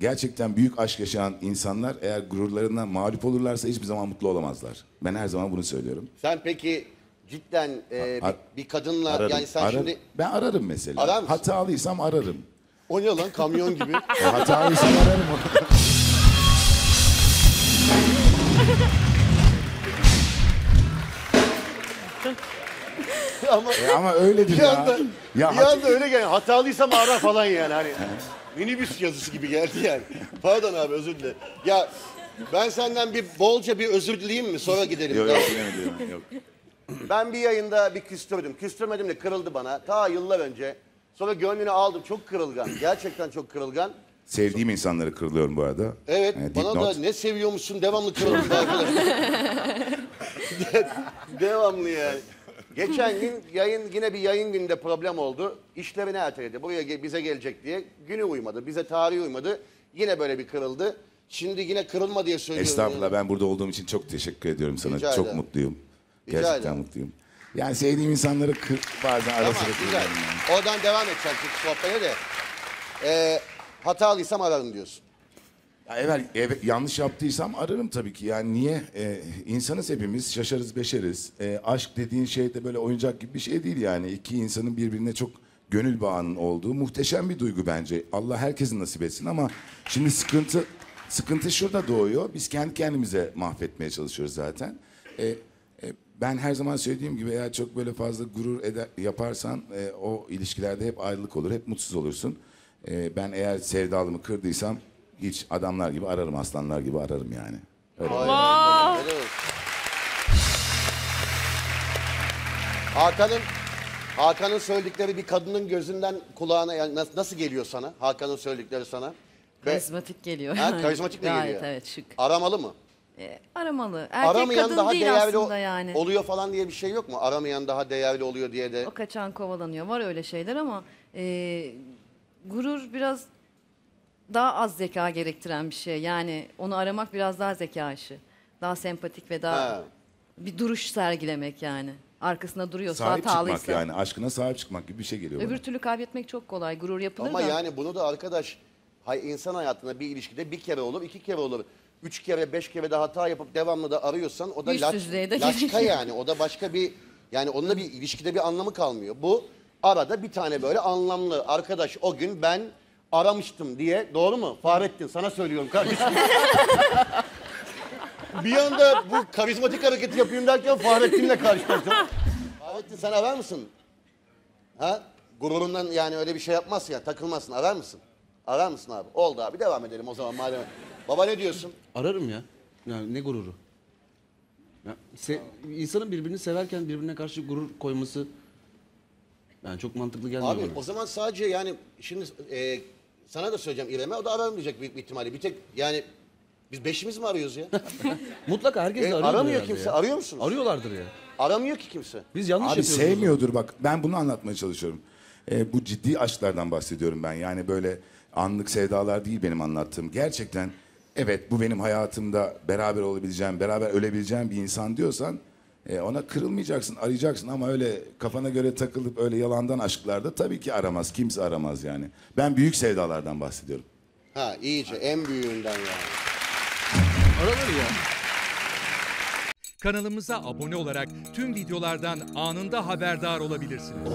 gerçekten büyük aşk yaşayan insanlar eğer gururlarından mağlup olurlarsa hiçbir zaman mutlu olamazlar. Ben her zaman bunu söylüyorum. Sen peki cidden e, Ar- bir, bir kadınla Ararım, yani sen arar- şimdi Ben ararım mesela. Arar mısın? Hatalıysam ararım. o ne lan kamyon gibi. E, hatalıysam ararım. ama E, ama öyledir bir ya. anda, ya bir hat- anda öyle gel. Hatalıysam ara falan yani hani. Minibüs yazısı gibi geldi yani. Pardon abi özür dilerim. Ya ben senden bir bolca bir özür dileyeyim mi? Sonra gidelim. Yok yok bilemedim, yok. Ben bir yayında bir küstürdüm. Küstürmedim de kırıldı bana. Ta yıllar önce. Sonra gönlünü aldım. Çok kırılgan. Gerçekten çok kırılgan. Sevdiğim insanları kırılıyorum bu arada. Evet E, bana dipnot. da ne seviyormuşsun devamlı kırıldı arkadaşlar. Devamlı yani. Geçen gün yayın yine bir yayın gününde problem oldu. İşlerini erteledi. Buraya ge- bize gelecek diye. Günü uymadı. Bize tarihi uymadı. Yine böyle bir kırıldı. Şimdi yine kırılma diye söylüyorum. Estağfurullah ben burada olduğum için çok teşekkür ediyorum sana. Rica çok ederim. mutluyum. Rica Gerçekten ederim. mutluyum. Yani sevdiğim insanları kır, bazen ara Tamam sıra güzel. kırıyorum yani. Oradan devam edeceğim çünkü sohbete de. Ee, hatalıysam ararım diyorsun. Ya evet, yanlış yaptıysam ararım tabii ki. Yani niye? Ee, insanız hepimiz, şaşarız beşeriz. Ee, aşk dediğin şey de böyle oyuncak gibi bir şey değil yani. İki insanın birbirine çok gönül bağının olduğu muhteşem bir duygu bence. Allah herkesin nasip etsin ama şimdi sıkıntı sıkıntı şurada doğuyor. Biz kendi kendimize mahvetmeye çalışıyoruz zaten. Ee, e, ben her zaman söylediğim gibi eğer çok böyle fazla gurur eder, yaparsan e, o ilişkilerde hep ayrılık olur, hep mutsuz olursun. Ee, ben eğer sevdalımı kırdıysam hiç adamlar gibi ararım, aslanlar gibi ararım yani. Öyle. Olsun. Hakan'ın Hakan'ın söyledikleri bir kadının gözünden kulağına yani nas- nasıl geliyor sana? Hakan'ın söyledikleri sana. Ve Karizmatik geliyor. Ha, karizmatik mi Gayet, geliyor? evet şık. aramalı mı? E, aramalı. Erkek Aramayan kadın daha değil değerli aslında yani. oluyor falan diye bir şey yok mu? Aramayan daha değerli oluyor diye de. O kaçan kovalanıyor. Var öyle şeyler ama e, gurur biraz daha az zeka gerektiren bir şey. Yani onu aramak biraz daha zeka işi. Daha sempatik ve daha Ha. bir duruş sergilemek yani. Arkasında duruyorsa Sahip hatalıysa. çıkmak yani. Aşkına sahip çıkmak gibi bir şey geliyor Öbür bana. türlü kaybetmek çok kolay. Gurur yapılır Ama da. yani bunu da arkadaş hay insan hayatında bir ilişkide bir kere olur, iki kere olur. Üç kere, beş kere de hata yapıp devamlı da arıyorsan o da laç, Yüzsüzlüğe de laçka yani. O da başka bir yani onunla bir ilişkide bir anlamı kalmıyor. Bu arada bir tane böyle anlamlı arkadaş o gün ben aramıştım diye doğru mu? Fahrettin sana söylüyorum kardeşim. bir anda bu karizmatik hareketi yapayım derken Fahrettin'le karşılaştım. Fahrettin sen arar mısın? Ha? Gururundan yani öyle bir şey yapmazsın ya takılmazsın. Arar mısın? Arar mısın abi? Oldu abi devam edelim o zaman madem. Baba ne diyorsun? Ararım ya. Yani ne gururu. Ya, se- insanın birbirini severken birbirine karşı gurur koyması yani çok mantıklı gelmiyor Abi bana. o zaman sadece yani şimdi e, sana da söyleyeceğim İrem'e o da ararım diyecek büyük bir ihtimalle. Bir tek yani biz beşimiz mi arıyoruz ya? Mutlaka herkes de E, arıyordur aramıyor herhalde kimse. ya. Arıyor musunuz? Arıyorlardır ya. Aramıyor ki kimse. Biz yanlış Abi yapıyoruz. sevmiyordur bak. Ben bunu anlatmaya çalışıyorum. Ee, bu ciddi aşklardan bahsediyorum ben. Yani böyle anlık sevdalar değil benim anlattığım. Gerçekten evet bu benim hayatımda beraber olabileceğim, beraber ölebileceğim bir insan diyorsan e, ona kırılmayacaksın, arayacaksın ama öyle kafana göre takılıp öyle yalandan aşklarda tabii ki aramaz. Kimse aramaz yani. Ben büyük sevdalardan bahsediyorum. Ha iyice en büyüğünden yani. Aranır ya. Kanalımıza abone olarak tüm videolardan anında haberdar olabilirsiniz.